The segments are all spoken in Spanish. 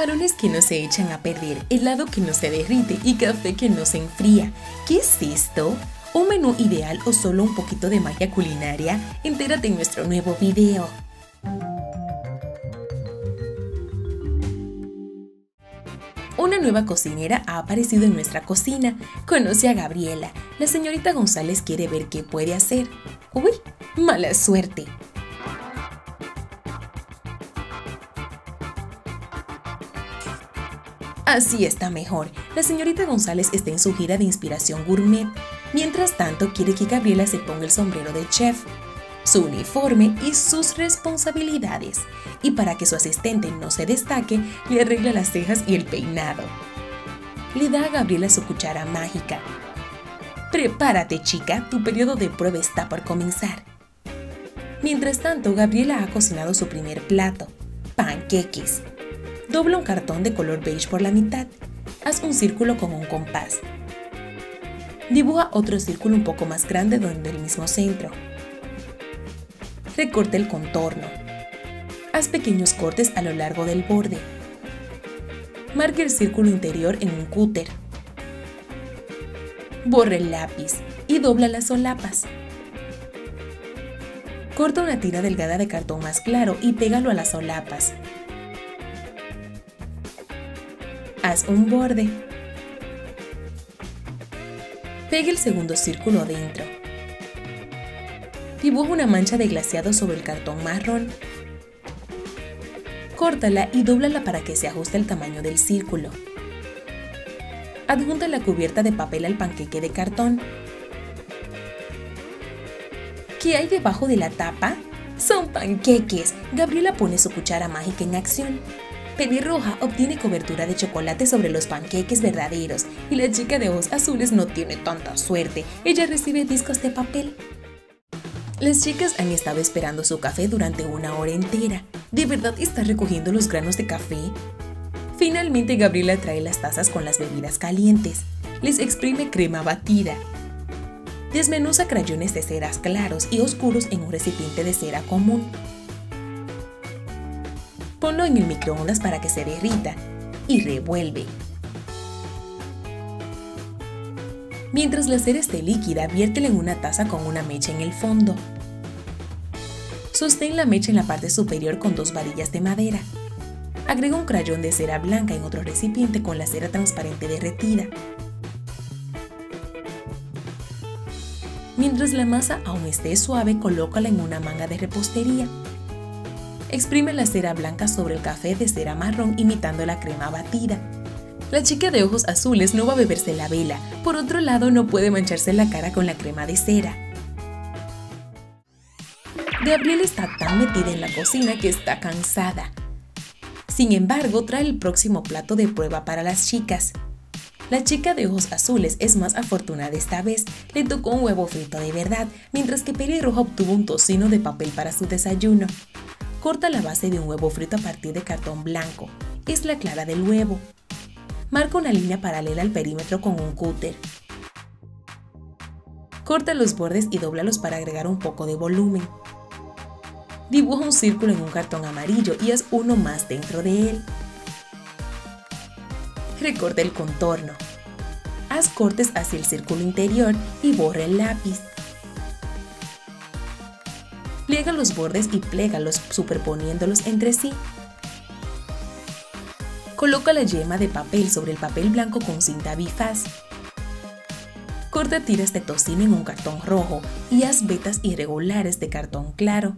Camarones que no se echan a perder, helado que no se derrite y café que no se enfría. ¿Qué es esto? ¿Un menú ideal o solo un poquito de magia culinaria? Entérate en nuestro nuevo video. Una nueva cocinera ha aparecido en nuestra cocina. Conoce a Gabriela. La señorita González quiere ver qué puede hacer. ¡Uy! ¡Mala suerte! Así está mejor. La señorita González está en su gira de inspiración gourmet. Mientras tanto, quiere que Gabriela se ponga el sombrero de chef, su uniforme y sus responsabilidades. Y para que su asistente no se destaque, le arregla las cejas y el peinado. Le da a Gabriela su cuchara mágica. Prepárate, chica, tu periodo de prueba está por comenzar. Mientras tanto, Gabriela ha cocinado su primer plato, panqueques. Dobla un cartón de color beige por la mitad. Haz un círculo con un compás. Dibuja otro círculo un poco más grande donde el mismo centro. Recorta el contorno. Haz pequeños cortes a lo largo del borde. Marca el círculo interior en un cúter. Borra el lápiz y dobla las solapas. Corta una tira delgada de cartón más claro y pégalo a las solapas. Haz un borde. Pega el segundo círculo dentro. Dibuja una mancha de glaseado sobre el cartón marrón. Córtala y dóblala para que se ajuste al tamaño del círculo. Adjunta la cubierta de papel al panqueque de cartón. ¿Qué hay debajo de la tapa? Son panqueques. Gabriela pone su cuchara mágica en acción. Pelirroja obtiene cobertura de chocolate sobre los panqueques verdaderos y la chica de ojos azules no tiene tanta suerte. Ella recibe discos de papel. Las chicas han estado esperando su café durante una hora entera. ¿De verdad está recogiendo los granos de café? Finalmente Gabriela trae las tazas con las bebidas calientes. Les exprime crema batida. Desmenuza crayones de ceras claros y oscuros en un recipiente de cera común. Ponlo en el microondas para que se derrita y revuelve. Mientras la cera esté líquida, viértela en una taza con una mecha en el fondo. Sostén la mecha en la parte superior con dos varillas de madera. Agrega un crayón de cera blanca en otro recipiente con la cera transparente derretida. Mientras la masa aún esté suave, colócala en una manga de repostería. Exprime la cera blanca sobre el café de cera marrón imitando la crema batida. La chica de ojos azules no va a beberse la vela, por otro lado no puede mancharse la cara con la crema de cera. Gabriel está tan metida en la cocina que está cansada. Sin embargo, trae el próximo plato de prueba para las chicas. La chica de ojos azules es más afortunada esta vez, le tocó un huevo frito de verdad, mientras que Pelirroja obtuvo un tocino de papel para su desayuno. Corta la base de un huevo frito a partir de cartón blanco. Es la clara del huevo. Marca una línea paralela al perímetro con un cúter. Corta los bordes y doblalos para agregar un poco de volumen. Dibuja un círculo en un cartón amarillo y haz uno más dentro de él. Recorta el contorno. Haz cortes hacia el círculo interior y borra el lápiz. Pliega los bordes y plégalos superponiéndolos entre sí. Coloca la yema de papel sobre el papel blanco con cinta bifaz. Corta tiras de tocino en un cartón rojo y haz vetas irregulares de cartón claro.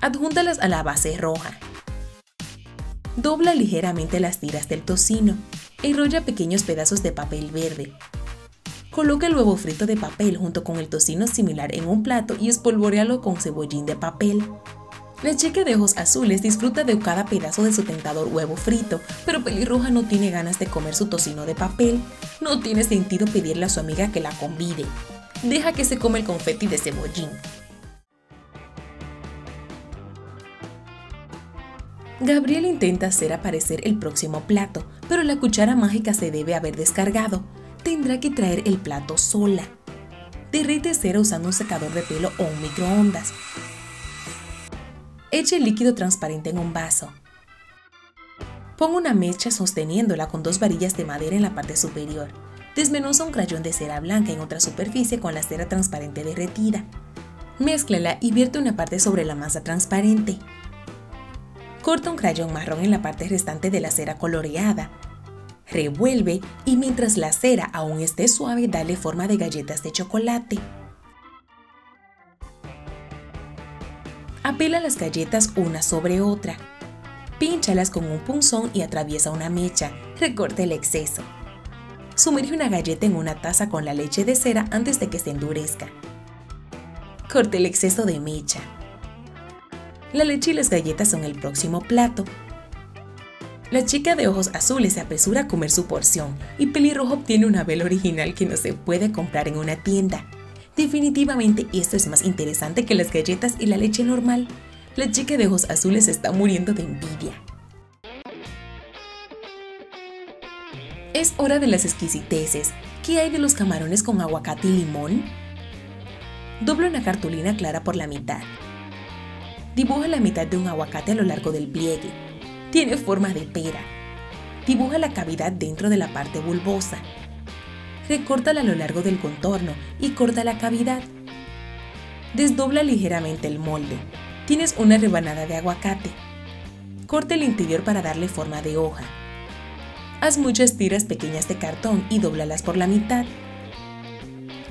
Adjúntalas a la base roja. Dobla ligeramente las tiras del tocino. Enrolla pequeños pedazos de papel verde. Coloca el huevo frito de papel junto con el tocino similar en un plato y espolvorealo con cebollín de papel. La chica de ojos azules disfruta de cada pedazo de su tentador huevo frito, pero Pelirroja no tiene ganas de comer su tocino de papel. No tiene sentido pedirle a su amiga que la convide. Deja que se come el confeti de cebollín. Gabriel intenta hacer aparecer el próximo plato, pero la cuchara mágica se debe haber descargado tendrá que traer el plato sola. Derrite cera usando un secador de pelo o un microondas. Eche el líquido transparente en un vaso. Ponga una mecha sosteniéndola con dos varillas de madera en la parte superior. Desmenuza un crayón de cera blanca en otra superficie con la cera transparente derretida. Mézclala y vierte una parte sobre la masa transparente. Corta un crayón marrón en la parte restante de la cera coloreada. Revuelve y mientras la cera aún esté suave, dale forma de galletas de chocolate. Apela las galletas una sobre otra. Pínchalas con un punzón y atraviesa una mecha. Recorte el exceso. Sumerge una galleta en una taza con la leche de cera antes de que se endurezca. Corte el exceso de mecha. La leche y las galletas son el próximo plato. La chica de ojos azules se apresura a comer su porción y Pelirrojo obtiene una vela original que no se puede comprar en una tienda. Definitivamente esto es más interesante que las galletas y la leche normal. La chica de ojos azules está muriendo de envidia. Es hora de las exquisiteces. ¿Qué hay de los camarones con aguacate y limón? Dobla una cartulina clara por la mitad. Dibuja la mitad de un aguacate a lo largo del pliegue. Tiene forma de pera. Dibuja la cavidad dentro de la parte bulbosa recórtala a lo largo del contorno y corta la cavidad. Desdobla ligeramente el molde. Tienes una rebanada de aguacate. Corta el interior para darle forma de hoja. Haz muchas tiras pequeñas de cartón y doblalas por la mitad.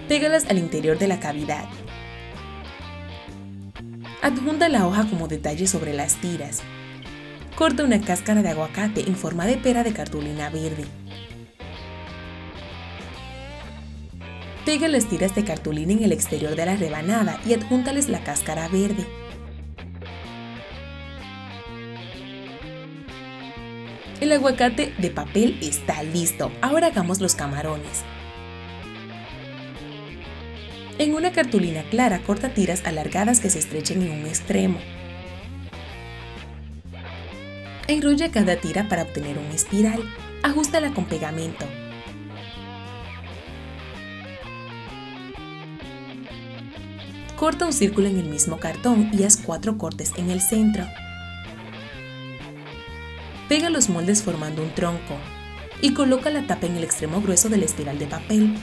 Pégalas al interior de la cavidad. Adjunta la hoja como detalle sobre las tiras. Corta una cáscara de aguacate en forma de pera de cartulina verde. Pega las tiras de cartulina en el exterior de la rebanada y adjúntales la cáscara verde. El aguacate de papel está listo. Ahora hagamos los camarones. En una cartulina clara corta tiras alargadas que se estrechen en un extremo. Enrolla cada tira para obtener una espiral. Ajustala con pegamento. Corta un círculo en el mismo cartón y haz cuatro cortes en el centro. Pega los moldes formando un tronco y coloca la tapa en el extremo grueso de la espiral de papel.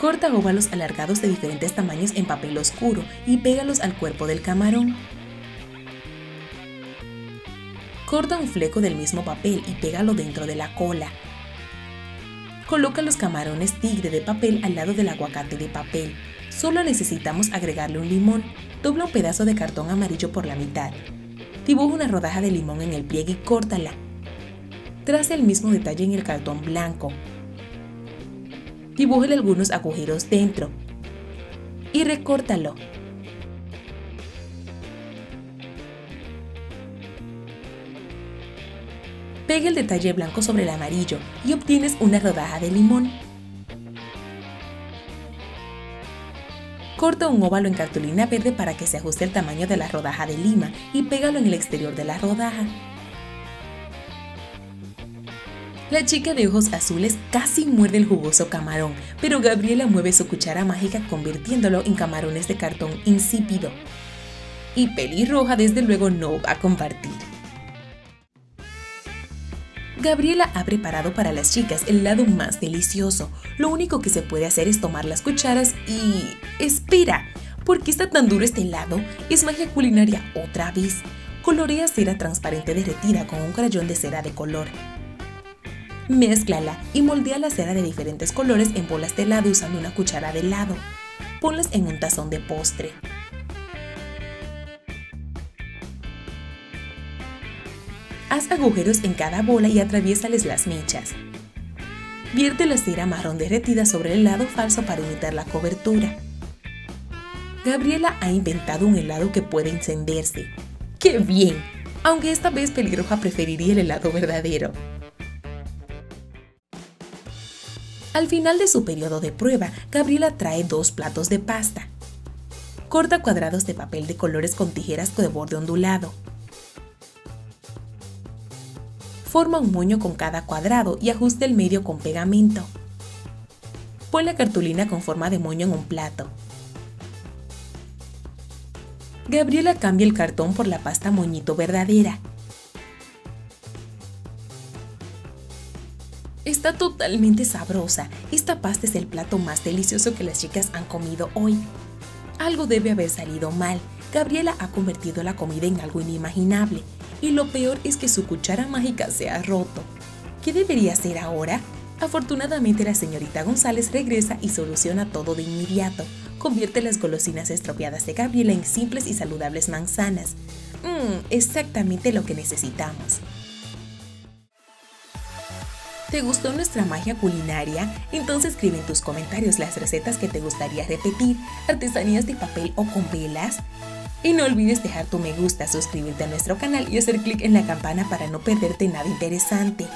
Corta óvalos alargados de diferentes tamaños en papel oscuro y pégalos al cuerpo del camarón. Corta un fleco del mismo papel y pégalo dentro de la cola. Coloca los camarones tigre de papel al lado del aguacate de papel. Solo necesitamos agregarle un limón. Dobla un pedazo de cartón amarillo por la mitad. Dibuja una rodaja de limón en el pliegue y córtala. Trace el mismo detalle en el cartón blanco. Dibújale algunos agujeros dentro y recórtalo. Pega el detalle blanco sobre el amarillo y obtienes una rodaja de limón. Corta un óvalo en cartulina verde para que se ajuste el tamaño de la rodaja de lima y pégalo en el exterior de la rodaja. La chica de ojos azules casi muerde el jugoso camarón, pero Gabriela mueve su cuchara mágica convirtiéndolo en camarones de cartón insípido. Y pelirroja desde luego no va a compartir. Gabriela ha preparado para las chicas el lado más delicioso. Lo único que se puede hacer es tomar las cucharas y... ¡Espera! ¿Por qué está tan duro este helado? Es magia culinaria otra vez. Colorea cera transparente derretida con un crayón de cera de color. Mézclala y moldea la cera de diferentes colores en bolas de helado usando una cuchara de helado. Ponlas en un tazón de postre. Haz agujeros en cada bola y atraviésales las mechas. Vierte la cera marrón derretida sobre el helado falso para imitar la cobertura. Gabriela ha inventado un helado que puede encenderse. ¡Qué bien! Aunque esta vez Pelirroja preferiría el helado verdadero. Al final de su periodo de prueba, Gabriela trae dos platos de pasta. Corta cuadrados de papel de colores con tijeras de borde ondulado. Forma un moño con cada cuadrado y ajuste el medio con pegamento. Pon la cartulina con forma de moño en un plato. Gabriela cambia el cartón por la pasta moñito verdadera. Está totalmente sabrosa. Esta pasta es el plato más delicioso que las chicas han comido hoy. Algo debe haber salido mal. Gabriela ha convertido la comida en algo inimaginable. Y lo peor es que su cuchara mágica se ha roto. ¿Qué debería hacer ahora? Afortunadamente la señorita González regresa y soluciona todo de inmediato. Convierte las golosinas estropeadas de Gabriela en simples y saludables manzanas. Mmm, exactamente lo que necesitamos. ¿Te gustó nuestra magia culinaria? Entonces escribe en tus comentarios las recetas que te gustaría repetir, artesanías de papel o con velas. Y no olvides dejar tu me gusta, suscribirte a nuestro canal y hacer clic en la campana para no perderte nada interesante.